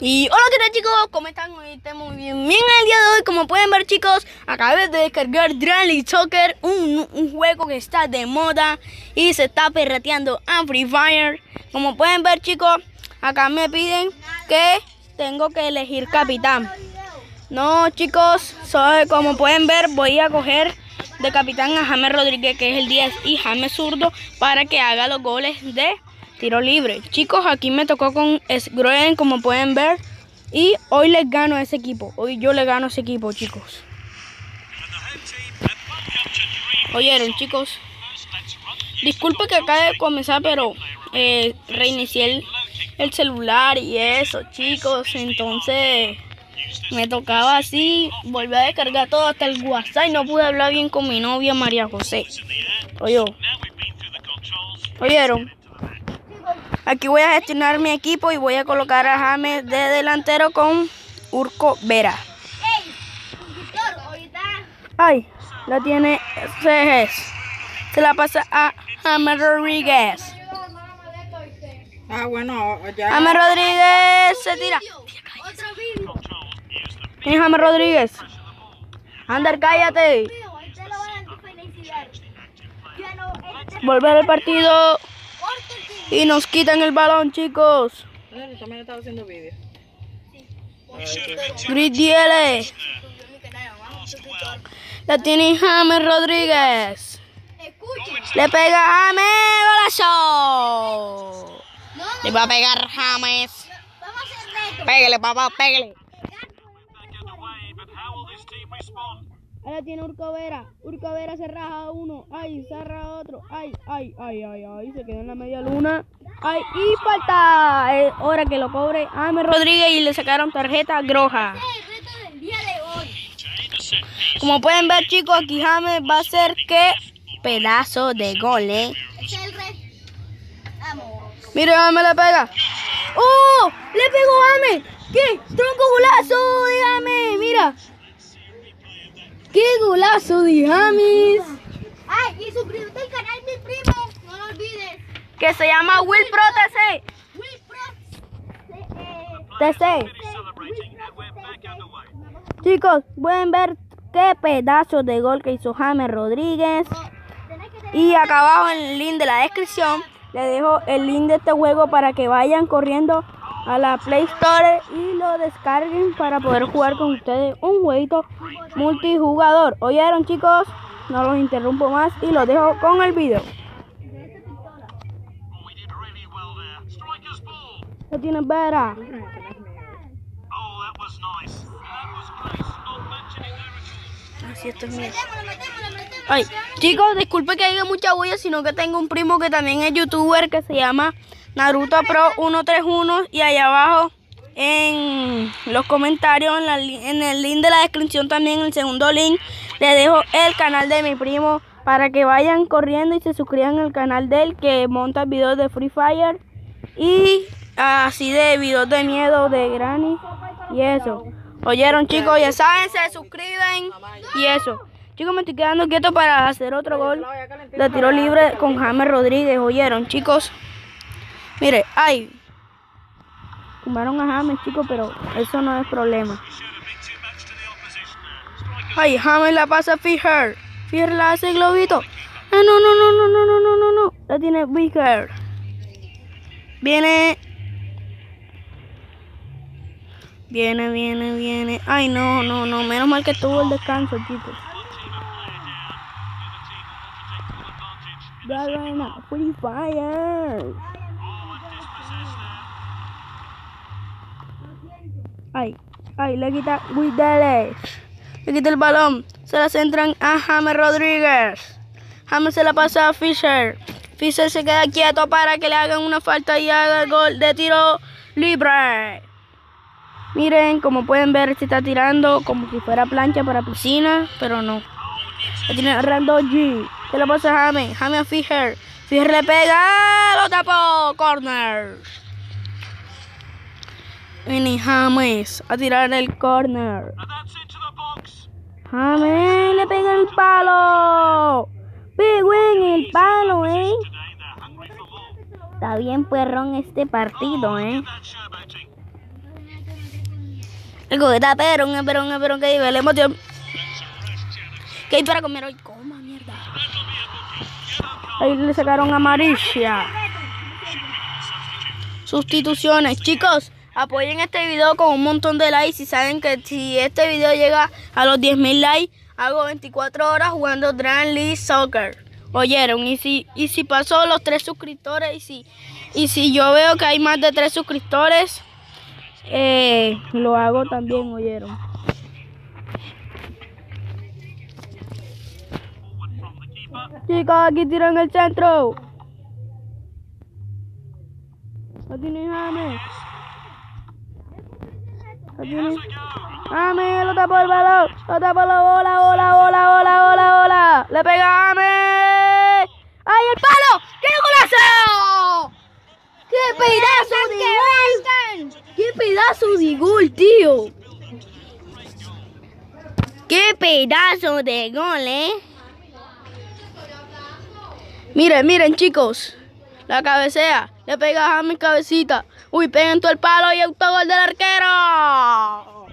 Y hola, ¿qué tal chicos? ¿Cómo están? Hoy estamos muy bien. Bien, el día de hoy, como pueden ver chicos, acabé de descargar Rally Soccer, un, juego que está de moda y se está perreteando a Free Fire. Como pueden ver chicos, acá me piden que tengo que elegir capitán. No chicos, soy, como pueden ver, voy a coger de capitán a James Rodríguez, que es el 10, y James Zurdo, para que haga los goles de tiro libre. Chicos, aquí me tocó con Sgroen, como pueden ver. Y hoy les gano ese equipo. Hoy yo le gano ese equipo, chicos. Oyeron, chicos. Disculpe que acaba de comenzar, pero eh, reinicié el, el celular y eso, chicos. Entonces me tocaba así volver a descargar todo hasta el WhatsApp y no pude hablar bien con mi novia María José. Oye, ¿oyeron? Aquí voy a gestionar mi equipo y voy a colocar a James de delantero con Urco Vera. Ay, la tiene Cejes. Se la pasa a James Rodríguez. Ah, bueno, ya. James Rodríguez se tira. ¿Quién es James Rodríguez? Ander, cállate. Volver al partido. Y nos quitan el balón, chicos. También estaba haciendo vídeo. Grid DL. La tiene James Rodríguez. Le pega James. Golazo. Le va a pegar James. Pégale, papá, pégale. Ahora tiene Urcovera. Urcovera se raja uno. Ay, se raja otro. Ay, ay, ay, ay, ay. Se quedó en la media luna. Ay, y falta. Es hora que lo cobre James Rodríguez y le sacaron tarjeta groja. Como pueden ver, chicos, aquí James va a hacer que pedazo de gol, ¿eh? Mira, James le pega. ¡Oh! ¡Le pegó James! ¿Qué? ¡Tronco golazo de James! Mira. ¡Qué golazo de James! Ay, y suscríbete al canal mi primo, no lo olvides. Que se llama Will Pro TC. Will Pro. TC. Will Pro. Chicos, pueden ver qué pedazo de gol que hizo James Rodríguez. Tener Y acá abajo en el link de la descripción les dejo el link de este juego para que vayan corriendo a la Play Store y lo descarguen para poder jugar con ustedes un jueguito multijugador. ¿Oyeron chicos? No los interrumpo más y los dejo con el video. ¿Qué tienes Vera? Así esto es mío. Ay, chicos, disculpe que haya mucha bulla, sino que tengo un primo que también es youtuber que se llama Naruto Pro 131 y allá abajo en los comentarios, en, la en el link de la descripción también, el segundo link, le dejo el canal de mi primo para que vayan corriendo y se suscriban al canal de él que monta videos de Free Fire y así de videos de miedo de Granny y eso. Oyeron chicos, ya saben, se suscriben y eso. Chicos, me estoy quedando quieto para hacer otro gol de tiro libre con James Rodríguez. Oyeron chicos. Mire, ay. Tumbaron a James, chicos, pero eso no es problema. Ay, James la pasa a Fisher. Fisher la hace globito. Ah, no, no, no, no, no, no, no, no, no. La tiene Fisher. Viene. Viene, viene, viene. Ay, no, no, no. Menos mal que tuvo el descanso, chicos. Gana Free Fire. Ay, ay, le quita Widele. Le quita el balón. Se la centran a James Rodríguez. James se la pasa a Fisher. Fisher se queda quieto para que le hagan una falta y haga el gol de tiro libre. Miren, como pueden ver, se está tirando como si fuera plancha para piscina, pero no. La tiene Randoji. Se la pasa a James. James a Fisher. Fisher le pega. Lo tapó. Corner. Viene James a tirar el corner. James le pega el palo. Pegó en el palo, eh. Está bien perrón este partido, eh. El coqueta, perón, eh, perón, eh, perón, que vive la emoción. Que hay para comer hoy? Coma, mierda. Ahí le sacaron amarilla. Sustituciones. Chicos, apoyen este video con un montón de likes. Y saben que si este video llega a los 10.000 likes, hago 24 horas jugando Grand League Soccer. Oyeron, y si, y si pasó los 3 suscriptores, y si, y si yo veo que hay más de 3 suscriptores, eh, lo hago también, oyeron. Chicos, aquí tiran el centro. La tiene Tiene. James, lo tapó el balón. Lo tapó la bola, bola, bola, bola, bola, bola. Le pega a James. ¡Ay, el palo! ¡Qué golazo! ¡Qué pedazo de gol! ¡Qué pedazo de gol, tío! ¡Qué pedazo de gol, eh! Miren, miren, chicos. La cabecea. Le pega a mi cabecita. Uy, pegan todo el palo y autogol del arquero.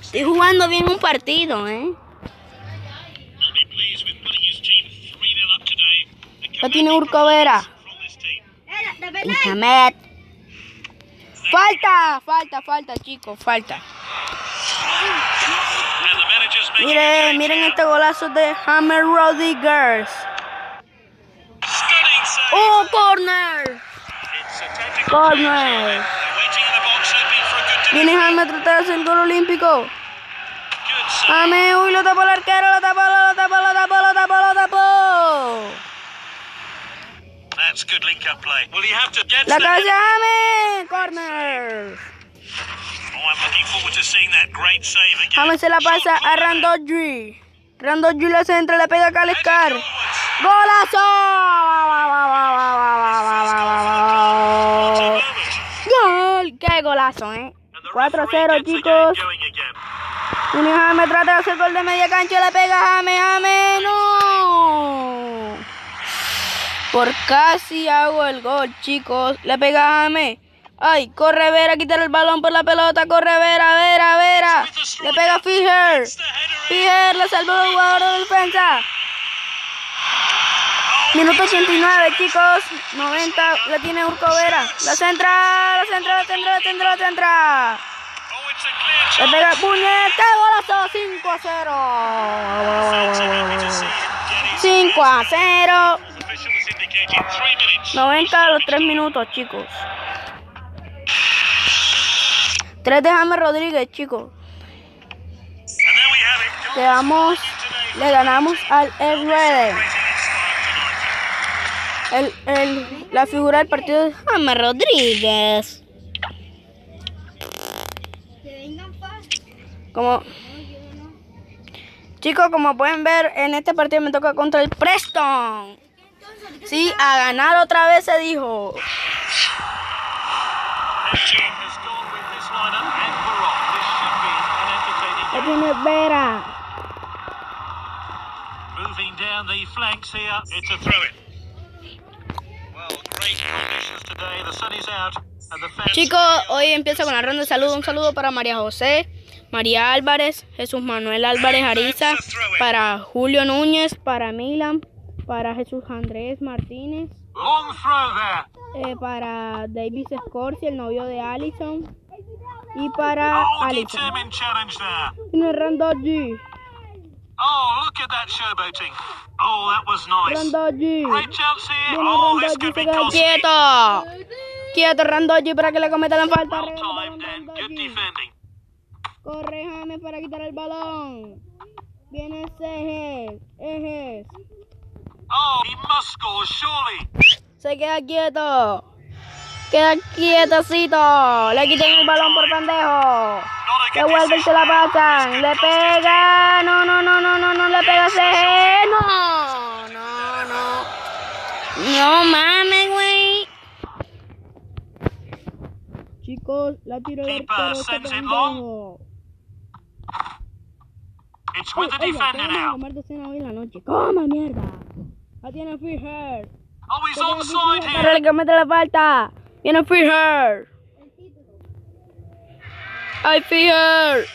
Estoy jugando bien un partido, ¿eh? La tiene Urco Vera. Mohamed. Falta, falta, falta, chicos, falta. Miren, miren este golazo de Hammer Rodriguez. Corner. Corner. Viene Jaime a tratar de hacer gol olímpico. Jaime, uy, lo tapó el arquero, lo tapó, lo tapó, lo tapó, lo tapó, lo tapó. That's good link-up play. Will he have to get La Jaime. Corner. Oh, I'm looking forward to seeing that great save again. Jaime se la pasa a Randoji. Randoji la centra, le pega a Calescar. ¡Golazo! ¡Gol! ¡Qué golazo, eh! 4-0, chicos. Junior Jaime trata de hacer gol de media cancha, le pega a Jaime, Jaime, no. Por casi hago el gol, chicos. Le pega a Jaime. Ay, corre Vera, quitar el balón por la pelota, corre Vera, Vera, Vera. Le pega Fisher. Fisher le salvó el jugador de defensa. Minuto 89, chicos. 90, la tiene Urco Vera. La centra, la centra, la centra, la centra, la centra. Le pega puñeta, golazo, 5 a 0. Happy to see him get his 5 a 0. official has indicated three minutes. 90 a los 3 minutos, chicos. 3 de James Rodríguez, chicos. Le damos, le ganamos al Rede. El, el, la figura del partido es James Rodríguez. Como, chicos, como pueden ver, en este partido me toca contra el Preston. Sí, a ganar otra vez se dijo. This team has gone with this lineup and Baron. This should be an entertaining Ya game. tiene Vera. Moving down the flanks here. It's a throw-in. Chicos, hoy empieza con la ronda de saludos. Un saludo para María José, María Álvarez, Jesús Manuel Álvarez Ariza, para Julio Núñez, para Milan, para Jesús Andrés Martínez, eh, para Davis Scorsi, el novio de Allison, y para Allison. determined challenge there. Tiene Randoji, Oh, look at that showboating. Oh, that was nice. Randoji. Great chance here. Viene Oh, this could be costly. quieto. Quieto Randoji para que le cometa la falta. Well timed and good defending. Corre James para quitar el balón. Viene Cejes. Ejes. Oh, he must score, surely. Se queda quieto. Queda quietecito. Le quitan el balón por pendejo. Se vuelve y se la pasan. Le pega. No, no, no, no, no, no. Le pega Cejes. No, no, no. No mames, güey. Chicos, la tiro de Keeper arquero, sends it long. pendejo. It's with the defender vamos a now. comer docena hoy en la noche. ¡Coma, mierda! La tiene Fisher. Oh, he's onside Pero here. le que mete la falta. Viene Fisher. Ay, Fisher.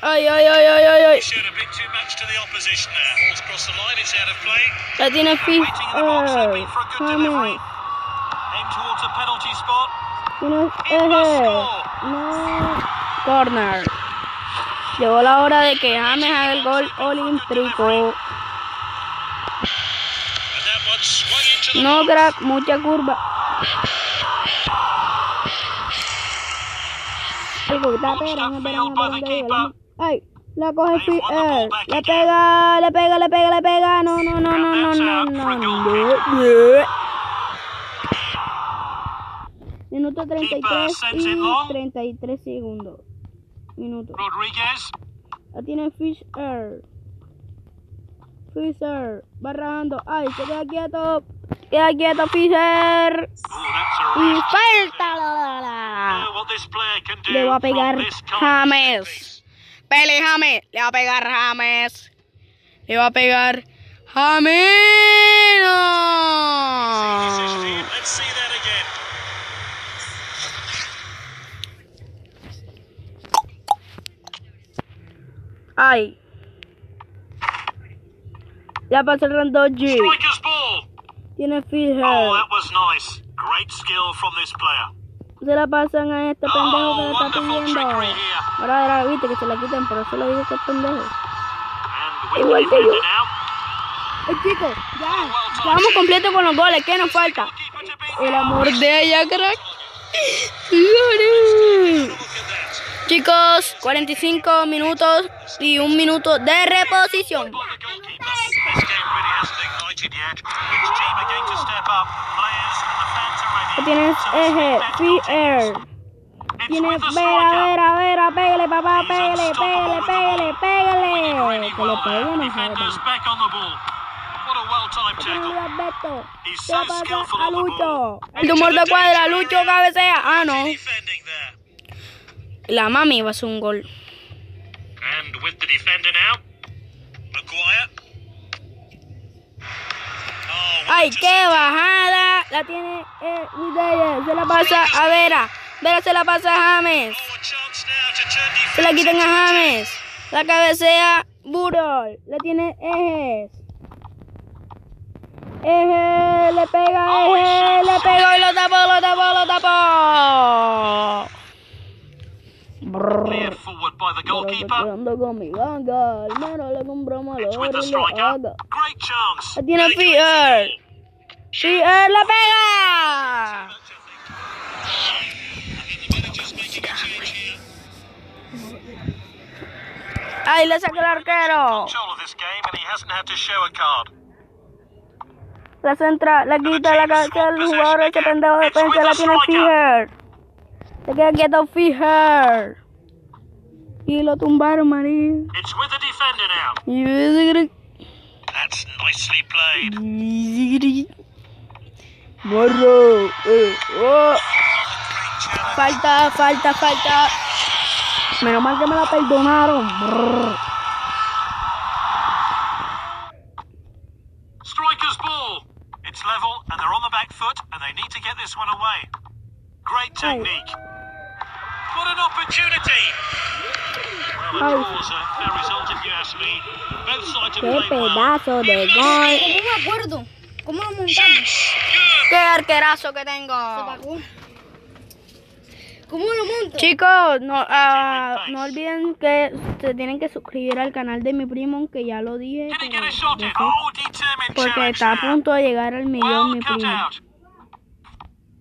Ay, ay, ay, ay, ay, ay. For a good delivery. James. Aim towards a penalty spot. Must Eje. score. No. Corner. Llegó la hora de que James haga el gol olímpico. That No, crack, mucha curva. Esperando, esperando. Ay, la coge Fisher. Le pega, le pega, le pega, le pega. No, no, no, no, no, no, no. Minuto 33 y 33 segundos. Minuto. Rodriguez. La tiene Fisher. Fisher. Va rajando. Ay, se queda quieto. Queda quieto Fisher. Y falta. La, la, la. Know what this player can do Le va a from pegar this kind of set James. piece. Pele James. Le va a pegar James. Le va a pegar James. This is No. it. Let's see that again. Ay. La pasa el Randoji. Striker's ball. Tiene Fisher. Oh, that was nice. Great skill from this player. Se la pasan a este pendejo que le está pidiendo. Ahora era, viste que se la quiten, pero eso le digo que es pendejo. Igual que yo. now. Ay, chicos, ya. Vamos completo con los goles. ¿Qué nos falta? El amor de ella, crack. Chicos, 45 minutos y un minuto de reposición. Tienes eje. It's Tienes vera, vera, vera, pégale, papá, pégale, pégale, pégale, pégale. Que le well there. pegue, no Defenders joda. back on the ball. What a. Alberto. Pasa a Lucho. El tumor de cuadra, Lucho cabecea. Ah, no. La mami va a hacer un gol. And with the defender now. Maguire. Oh, Ay, qué bajada. La tiene eh. Se la pasa a Vera. Vera se la pasa a James. Oh, Se la quitan a James. La cabecea Burol. La tiene Ejes. Eje, le pega a Eje, le pegó y lo tapó, lo tapó, lo tapó. The Pero con mi ganga, le compramos a los. La tiene Fier. defending. Fier la pega. Ahí le saca el arquero. La centra, la quita la cabeza del jugador ese pendejo de defensa, la tiene Fier. Se queda quieto Fier. Y lo tumbaron, María. It's with the defender now. Y That's nicely played. Morro. Eh, oh. Falta, falta, falta. Menos mal que me la perdonaron. Brr. Striker's ball. It's level, and they're on the back foot, and they need to get this one away. Great technique. What an opportunity! Well, a fair result if you ask me. Both sides have Qué played well. pedazo de gol. No me acuerdo. ¿Cómo lo montamos? Qué arquerazo que tengo. ¿Cómo lo monto? Chicos, no, ah, no olviden que se tienen que suscribir al canal de mi primo, aunque ya lo dije. Pero sé, porque está a punto de llegar al millón mi primo. out.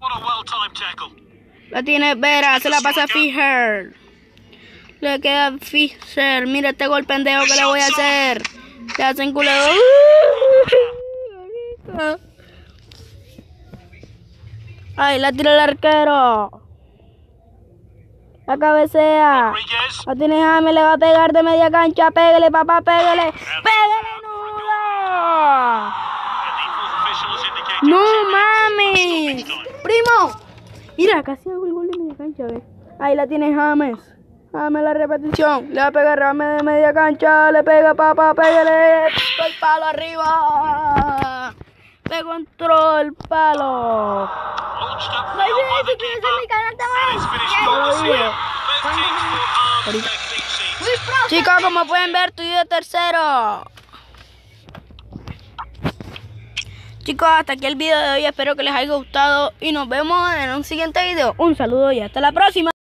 What a well-timed tackle. La tiene Vera, se la pasa a Fisher. Le queda Fisher. Mira este gol pendejo que le voy a hacer. Le hacen culero. Ay, la tira el arquero. La cabecea. La tiene James, le va a pegar de media cancha. Pégale, papá, pégale. Pégale, nudo. No mames. Primo. Mira, casi hago el gol de media cancha, ve. Ahí la tiene James. James la repetición. Le va a pegar James de media cancha. Le pega, papá, pégale. El palo arriba. Le control el palo. ¿Tú mi canal. Chicos, como pueden ver, estoy de tercero. Chicos, hasta aquí el video de hoy. Espero que les haya gustado y nos vemos en un siguiente video. Un saludo y hasta la próxima.